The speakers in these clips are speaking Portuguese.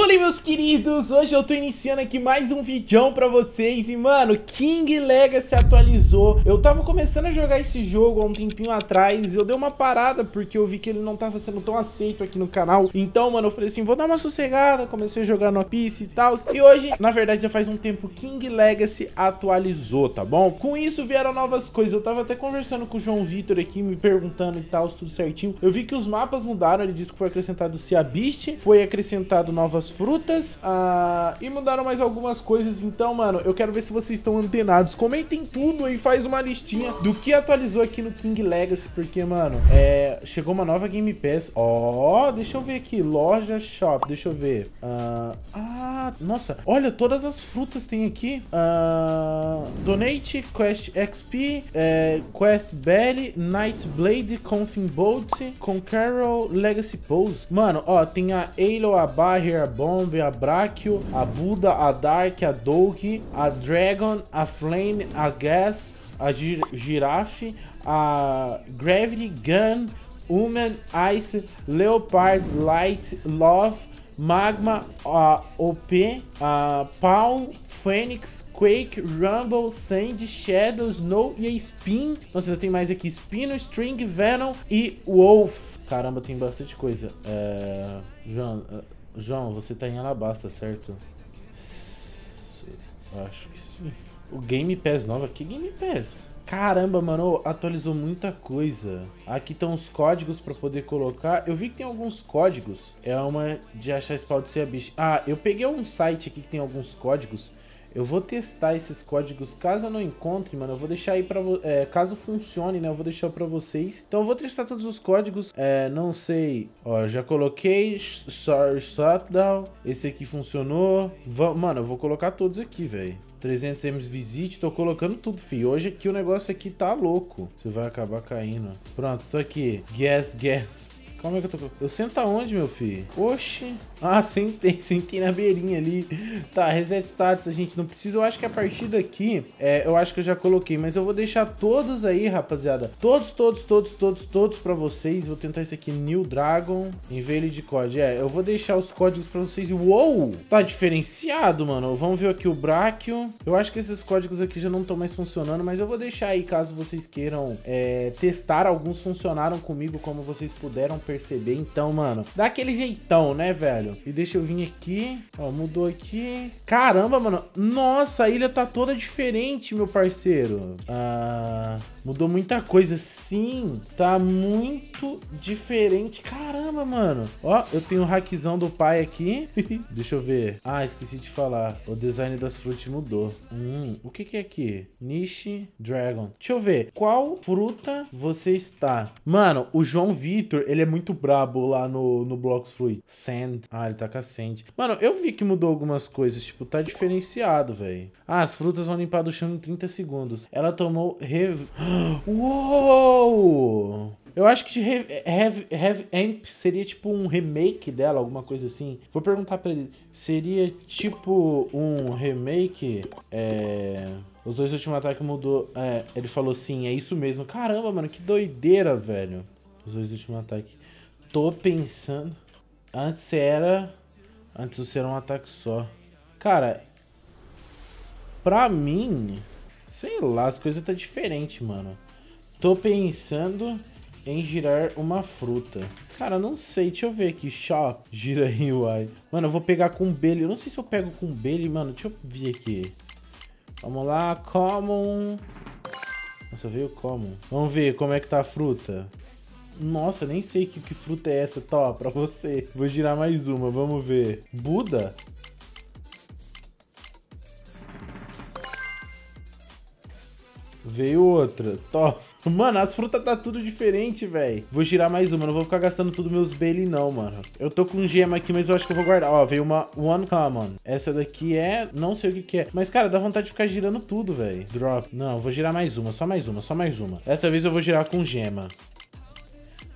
Fala aí, meus queridos! Hoje eu tô iniciando aqui mais um vídeo pra vocês E, mano, King Legacy atualizou Eu tava começando a jogar esse jogo há um tempinho atrás Eu dei uma parada porque eu vi que ele não tava sendo tão aceito aqui no canal Então, mano, eu falei assim, vou dar uma sossegada Comecei a jogar no Piece e tal E hoje, na verdade, já faz um tempo King Legacy atualizou, tá bom? Com isso vieram novas coisas Eu tava até conversando com o João Vitor aqui, me perguntando e tal, tudo certinho Eu vi que os mapas mudaram, ele disse que foi acrescentado o Sea Beast Foi acrescentado novas frutas ah, e mudaram mais algumas coisas. Então, mano, eu quero ver se vocês estão antenados. Comentem tudo e faz uma listinha do que atualizou aqui no King Legacy, porque, mano, é, chegou uma nova Game Pass. Ó, oh, deixa eu ver aqui, loja shop, deixa eu ver. Ah, nossa, olha, todas as frutas tem aqui. Ah, donate, Quest XP, é, Quest Belly, Night Blade, Confin Bolt, Conqueror, Legacy Pose. Mano, ó, tem a Alo, a Barrier, a Bomb, a Brachio, a Buda, a Dark, a Doge, a Dragon, a Flame, a Gas, a Gir Giraffe, a Gravity Gun, Human, Ice, Leopard, Light, Love, Magma, a OP, a Palm, Phoenix, Quake, Rumble, Sand, Shadow, Snow e a Spin. Nossa, ainda tem mais aqui. Spino, String, Venom e Wolf. Caramba, tem bastante coisa. É... João... João, você tá em Alabasta, certo? Acho que sim. O Game Pass nova? Que Game Pass? Caramba, mano, atualizou muita coisa. Aqui estão os códigos para poder colocar. Eu vi que tem alguns códigos. É uma de achar spawn de ser a bicha. Ah, eu peguei um site aqui que tem alguns códigos. Eu vou testar esses códigos, caso eu não encontre, mano, eu vou deixar aí pra... É, caso funcione, né, eu vou deixar pra vocês. Então eu vou testar todos os códigos, é, não sei... Ó, já coloquei, sorry, shutdown, esse aqui funcionou. Va mano, eu vou colocar todos aqui, velho. 300 M's Visit, tô colocando tudo, fi. Hoje aqui o negócio aqui tá louco. Você vai acabar caindo. Pronto, isso aqui. Gas, gas. Calma aí que eu tô... Eu sento aonde, meu filho? Oxi. Ah, sentei. Sentei na beirinha ali. Tá, reset status a gente não precisa. Eu acho que a partir daqui, é, eu acho que eu já coloquei. Mas eu vou deixar todos aí, rapaziada. Todos, todos, todos, todos, todos pra vocês. Vou tentar esse aqui, New Dragon. Envelhe de código. É, eu vou deixar os códigos pra vocês. Uou! Tá diferenciado, mano. Vamos ver aqui o Brachio. Eu acho que esses códigos aqui já não estão mais funcionando. Mas eu vou deixar aí, caso vocês queiram é, testar. Alguns funcionaram comigo, como vocês puderam perceber. Então, mano, dá aquele jeitão, né, velho? E deixa eu vir aqui. Ó, mudou aqui. Caramba, mano. Nossa, a ilha tá toda diferente, meu parceiro. Ah, mudou muita coisa. Sim, tá muito diferente. Caramba, mano. Ó, eu tenho o hackzão do pai aqui. deixa eu ver. Ah, esqueci de falar. O design das frutas mudou. Hum, o que que é aqui? Niche Dragon. Deixa eu ver. Qual fruta você está? Mano, o João Vitor, ele é muito muito brabo lá no, no Blocks Fruit. Sand. Ah, ele tá com a Sand. Mano, eu vi que mudou algumas coisas. Tipo, tá diferenciado, velho. Ah, as frutas vão limpar do chão em 30 segundos. Ela tomou... Rev... Uou! Eu acho que Have, Have Amp seria tipo um remake dela, alguma coisa assim. Vou perguntar pra ele. Seria tipo um remake. É. Os dois últimos ataques mudou. É, ele falou sim, é isso mesmo. Caramba, mano, que doideira, velho. Os dois últimos ataques. Tô pensando. Antes era. Antes era um ataque só. Cara. Pra mim. Sei lá, as coisas tá diferente, mano. Tô pensando em girar uma fruta. Cara, não sei. Deixa eu ver aqui. Shop. Gira uai. Mano, eu vou pegar com Belly. Eu não sei se eu pego com Belly, mano. Deixa eu ver aqui. Vamos lá. Common. Nossa, veio Common. Vamos ver como é que tá a fruta. Nossa, nem sei que, que fruta é essa. Tó, pra você. Vou girar mais uma, vamos ver. Buda? Veio outra. Tó. Mano, as frutas tá tudo diferente, velho. Vou girar mais uma, não vou ficar gastando tudo meus Bailey não, mano. Eu tô com gema aqui, mas eu acho que eu vou guardar. Ó, veio uma One Common. Essa daqui é... Não sei o que que é. Mas, cara, dá vontade de ficar girando tudo, velho. Drop. Não, vou girar mais uma, só mais uma, só mais uma. Dessa vez eu vou girar com gema.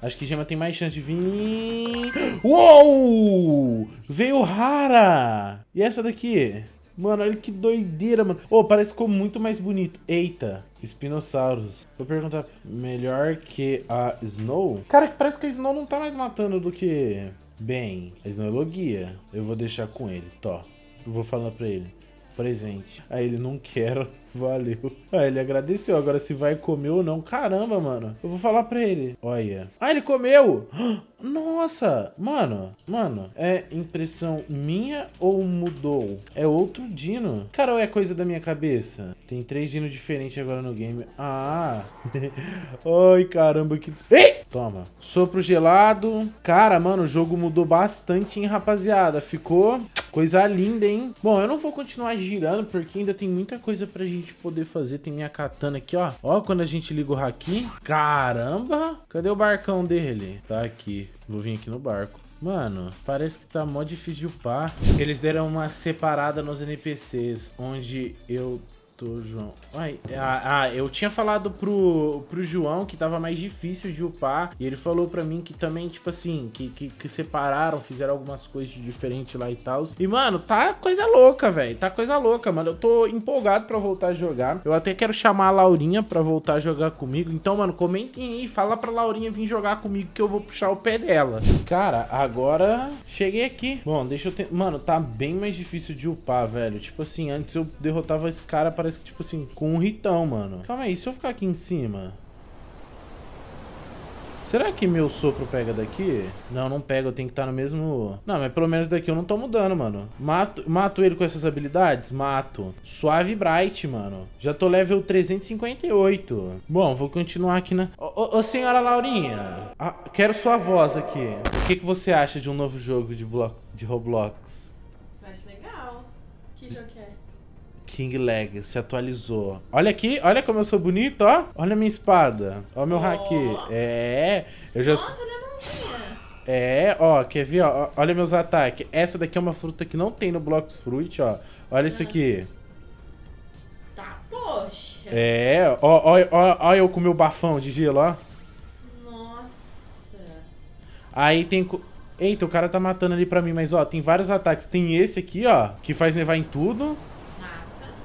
Acho que gema tem mais chance de vir... Uou! Veio rara! E essa daqui? Mano, olha que doideira, mano. Ô, oh, parece que ficou muito mais bonito. Eita, Spinosaurus. Vou perguntar, melhor que a Snow? Cara, parece que a Snow não tá mais matando do que... Bem, a Snow é logia. Eu vou deixar com ele. Eu vou falar pra ele. Presente. Aí ele, não quero. Valeu. Ah, ele agradeceu. Agora se vai comer ou não. Caramba, mano. Eu vou falar pra ele. Olha. Ah, ele comeu! Nossa! Mano, mano, é impressão minha ou mudou? É outro dino. Cara, ou é coisa da minha cabeça? Tem três dinos diferentes agora no game. Ah! Ai, caramba, que... Ei! Toma. Sopro gelado. Cara, mano, o jogo mudou bastante, hein, rapaziada. Ficou... Coisa linda, hein? Bom, eu não vou continuar girando porque ainda tem muita coisa pra gente poder fazer. Tem minha katana aqui, ó. Ó, quando a gente liga o haki. Caramba! Cadê o barcão dele? Tá aqui. Vou vir aqui no barco. Mano, parece que tá mó difícil de upar. Eles deram uma separada nos NPCs, onde eu Tô, João. Ai, ah, ah, eu tinha falado pro, pro João que tava mais difícil de upar. E ele falou pra mim que também, tipo assim, que, que, que separaram, fizeram algumas coisas diferentes lá e tal. E, mano, tá coisa louca, velho. Tá coisa louca, mano. Eu tô empolgado pra voltar a jogar. Eu até quero chamar a Laurinha pra voltar a jogar comigo. Então, mano, comentem aí. Fala pra Laurinha vir jogar comigo que eu vou puxar o pé dela. Cara, agora cheguei aqui. Bom, deixa eu ter... Mano, tá bem mais difícil de upar, velho. Tipo assim, antes eu derrotava esse cara pra parece que, tipo assim, com um ritão, mano. Calma aí, se eu ficar aqui em cima... Será que meu sopro pega daqui? Não, não pega, eu tenho que estar no mesmo... Não, mas pelo menos daqui eu não tô mudando, mano. Mato, mato ele com essas habilidades? Mato. Suave Bright, mano. Já tô level 358. Bom, vou continuar aqui na... Ô, ô, ô senhora Laurinha, ah, quero sua voz aqui. O que, que você acha de um novo jogo de, blo... de Roblox? Acho legal. Que jogo é? King Leg se atualizou. Olha aqui, olha como eu sou bonito, ó. Olha a minha espada. Ó meu oh. haki. É, eu já... Nossa. É, ó, quer ver, ó, olha meus ataques. Essa daqui é uma fruta que não tem no Blocks Fruit, ó. Olha isso aqui. Tá, poxa. É, ó, ó, ó, ó eu com meu bafão de gelo, ó. Nossa. Aí tem... Eita, o cara tá matando ali pra mim, mas ó, tem vários ataques. Tem esse aqui, ó, que faz nevar em tudo.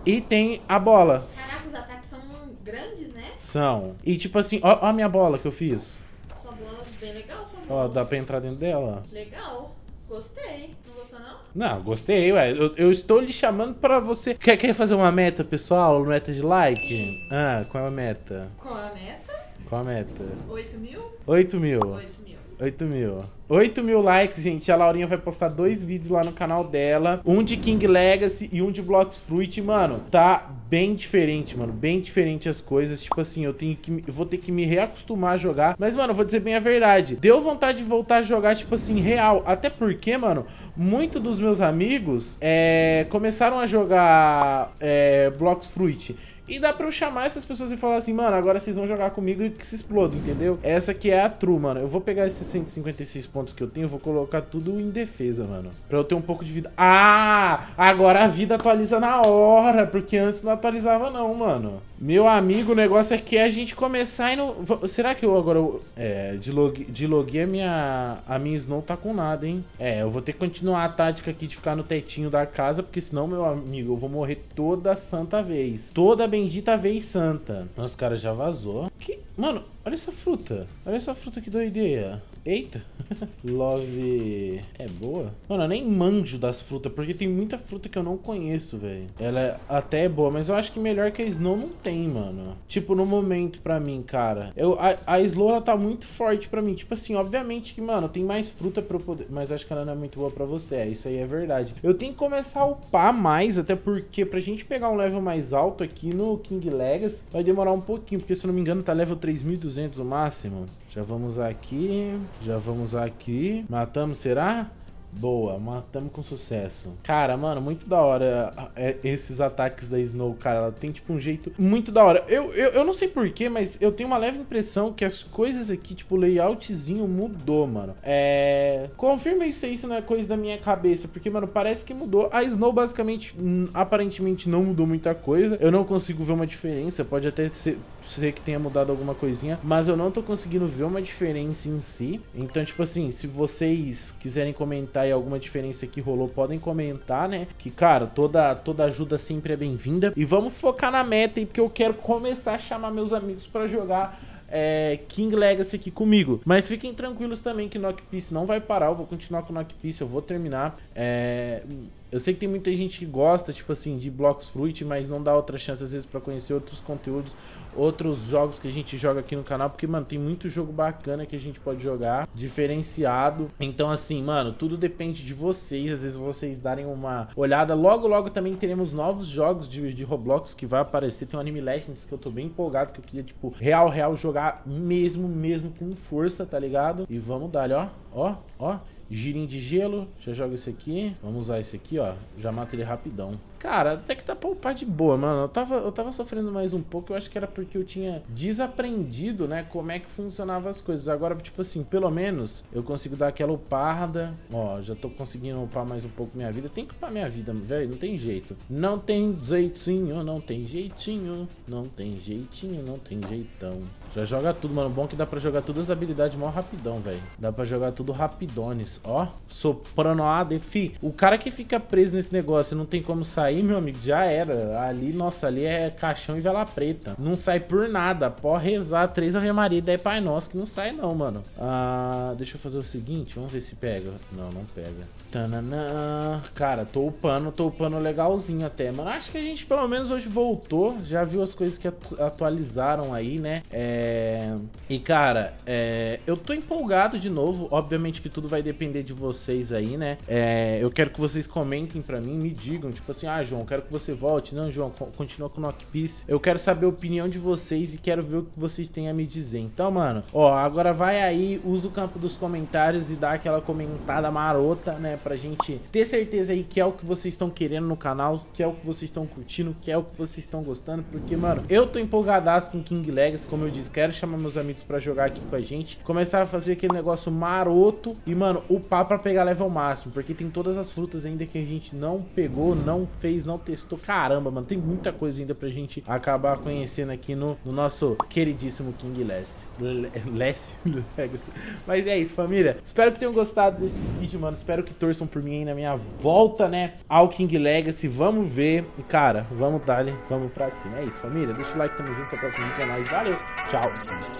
E tem a bola. Caraca, os ataques são grandes, né? São. E tipo assim, ó, ó a minha bola que eu fiz. Sua bola bem legal, sua bola. Ó, dá pra entrar dentro dela. Legal. Gostei. Não gostou, não? Não, gostei, ué. Eu, eu estou lhe chamando pra você... Quer, quer fazer uma meta, pessoal? Meta de like? Sim. Ah, qual é a meta? Qual é a meta? Qual a meta? 8 mil? 8 mil. 8 mil. 8 mil. 8 mil likes, gente. A Laurinha vai postar dois vídeos lá no canal dela. Um de King Legacy e um de Blocks Fruit. Mano, tá bem diferente, mano. Bem diferente as coisas. Tipo assim, eu tenho que... Eu vou ter que me reacostumar a jogar. Mas, mano, eu vou dizer bem a verdade. Deu vontade de voltar a jogar, tipo assim, real. Até porque, mano, muitos dos meus amigos é, começaram a jogar é, Blocks Fruit. E dá pra eu chamar essas pessoas e falar assim, mano, agora vocês vão jogar comigo e que se explodam, entendeu? Essa que é a true, mano. Eu vou pegar esses 156 pontos que eu tenho, vou colocar tudo em defesa, mano. Pra eu ter um pouco de vida. Ah! Agora a vida atualiza na hora, porque antes não atualizava não, mano. Meu amigo, o negócio é que a gente começar e não... Será que eu agora... É, de log, de log a minha, a minha Snow tá com nada, hein? É, eu vou ter que continuar a tática aqui de ficar no tetinho da casa, porque senão, meu amigo, eu vou morrer toda santa vez. Toda bendita vez santa. Nossa, cara já vazou. Que... Mano, olha essa fruta. Olha essa fruta que doideira. Eita. Love é boa? Mano, eu nem manjo das frutas, porque tem muita fruta que eu não conheço, velho. Ela é até é boa, mas eu acho que melhor que a Snow não tem, mano. Tipo, no momento pra mim, cara. Eu, a, a Slow, ela tá muito forte pra mim. Tipo assim, obviamente que, mano, tem mais fruta pra eu poder... Mas acho que ela não é muito boa pra você. É, isso aí é verdade. Eu tenho que começar a upar mais, até porque pra gente pegar um level mais alto aqui no King Legacy, vai demorar um pouquinho, porque se eu não me engano tá level 3200 o máximo. Já vamos aqui, já vamos aqui. Matamos, será? Boa, matamos com sucesso. Cara, mano, muito da hora é, esses ataques da Snow, cara. Ela tem, tipo, um jeito muito da hora. Eu, eu, eu não sei porquê, mas eu tenho uma leve impressão que as coisas aqui, tipo, o layoutzinho mudou, mano. É... Confirma aí, isso não é coisa da minha cabeça, porque, mano, parece que mudou. A Snow, basicamente, hum, aparentemente não mudou muita coisa. Eu não consigo ver uma diferença. Pode até ser ser que tenha mudado alguma coisinha, mas eu não tô conseguindo ver uma diferença em si. Então, tipo assim, se vocês quiserem comentar aí alguma diferença que rolou, podem comentar, né? Que, cara, toda, toda ajuda sempre é bem-vinda. E vamos focar na meta aí, porque eu quero começar a chamar meus amigos pra jogar é, King Legacy aqui comigo. Mas fiquem tranquilos também que Knock Piece não vai parar. Eu vou continuar com Knock Piece, eu vou terminar. É, eu sei que tem muita gente que gosta, tipo assim, de Blocks Fruit, mas não dá outra chance às vezes para conhecer outros conteúdos, outros jogos que a gente joga aqui no canal, porque, mano, tem muito jogo bacana que a gente pode jogar, diferenciado. Então, assim, mano, tudo depende de vocês, às vezes vocês darem uma olhada. Logo, logo também teremos novos jogos de, de Roblox que vai aparecer. Tem o Anime Legends que eu tô bem empolgado, que eu queria, tipo, real, real jogar mesmo, mesmo com força, tá ligado? E vamos dar, ó, ó, ó. Girinho de gelo, já joga esse aqui. Vamos usar esse aqui, ó. Já mata ele rapidão. Cara, até que tá poupar de boa, mano. Eu tava, eu tava sofrendo mais um pouco. Eu acho que era porque eu tinha desaprendido, né? Como é que funcionavam as coisas. Agora, tipo assim, pelo menos eu consigo dar aquela upada. Ó, já tô conseguindo upar mais um pouco minha vida. Tem que upar minha vida, velho. Não tem jeito. Não tem jeitinho, não tem jeitinho. Não tem jeitinho, não tem jeitão. Já joga tudo, mano. Bom que dá pra jogar todas as habilidades mó rapidão, velho. Dá pra jogar tudo rapidones. Ó, soprando a. Fi, o cara que fica preso nesse negócio não tem como sair, meu amigo, já era. Ali, nossa, ali é caixão e vela preta. Não sai por nada. Pode rezar três Ave Maria e daí Pai Nosso que não sai não, mano. Ah, deixa eu fazer o seguinte. Vamos ver se pega. Não, não pega. Tananã. Cara, tô upando, tô upando legalzinho até, mano. Acho que a gente pelo menos hoje voltou. Já viu as coisas que atualizaram aí, né? É... E, cara, é... eu tô empolgado de novo. Obviamente que tudo vai depender de vocês aí, né? É... Eu quero que vocês comentem pra mim, me digam, tipo assim, ah, João, quero que você volte. Não, João, continua com o Knock Piece. Eu quero saber a opinião de vocês e quero ver o que vocês têm a me dizer. Então, mano, ó, agora vai aí, usa o campo dos comentários e dá aquela comentada marota, né? pra gente ter certeza aí que é o que vocês estão querendo no canal, que é o que vocês estão curtindo, que é o que vocês estão gostando, porque, mano, eu tô empolgadaço com King Legacy, como eu disse, quero chamar meus amigos pra jogar aqui com a gente, começar a fazer aquele negócio maroto e, mano, upar pra pegar level máximo, porque tem todas as frutas ainda que a gente não pegou, não fez, não testou, caramba, mano, tem muita coisa ainda pra gente acabar conhecendo aqui no, no nosso queridíssimo King Legacy. Legacy? Mas é isso, família. Espero que tenham gostado desse vídeo, mano. Espero que torçam por mim aí na minha volta, né, ao King Legacy. Vamos ver. E, cara, vamos dar vamos pra cima. É isso, família. Deixa o like, tamo junto. Até o próximo vídeo. É nóis. Valeu. Tchau.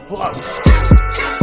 Falou.